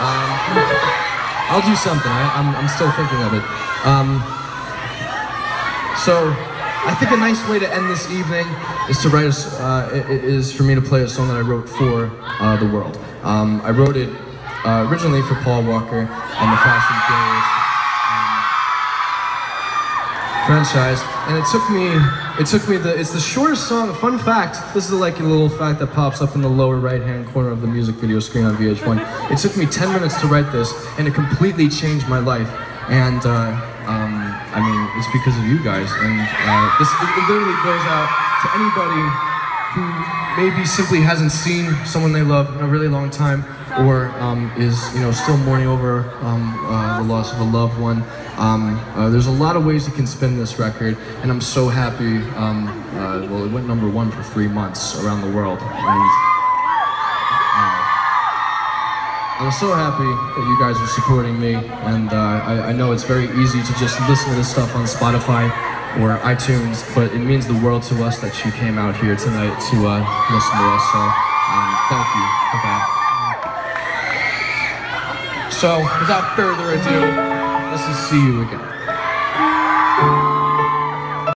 Um, I'll do something. I, I'm, I'm still thinking of it. Um, so, I think a nice way to end this evening is to write a, uh, is for me to play a song that I wrote for uh, the world. Um, I wrote it uh, originally for Paul Walker and the Fast and franchise, and it took me, it took me the, it's the shortest song. Fun fact, this is like a little fact that pops up in the lower right-hand corner of the music video screen on VH1. It took me 10 minutes to write this, and it completely changed my life. And uh, um, I mean, it's because of you guys. And uh, this it, it literally goes out to anybody who maybe simply hasn't seen someone they love in a really long time, or um, is you know still mourning over um, uh, the loss of a loved one. Um, uh, there's a lot of ways you can spin this record, and I'm so happy. Um, uh, well, it went number one for three months around the world, and uh, I'm so happy that you guys are supporting me. And uh, I, I know it's very easy to just listen to this stuff on Spotify or iTunes, but it means the world to us that you came out here tonight to uh, listen to us. So um, thank you for that. So without further ado, this is See You Again.